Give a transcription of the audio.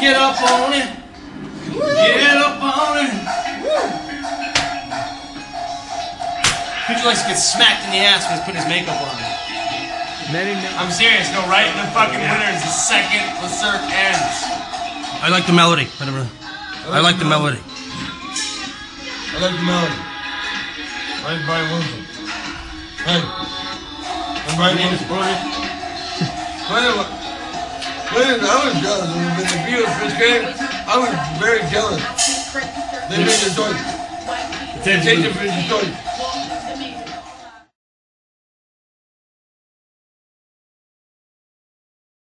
Get up on it. Get up on it. Picture likes to get smacked in the ass when he's putting his makeup on. Many, many. I'm serious. Go right in the fucking winners the second the surf ends. I like the melody. Whatever. I like the melody. I like the melody. I'm Brian Wilson. Hey. I'm Brian Wilson. Wait a minute. Wait a minute. I was jealous. When the Beatles first came, I was very jealous. They made the choice. Attention for the choice.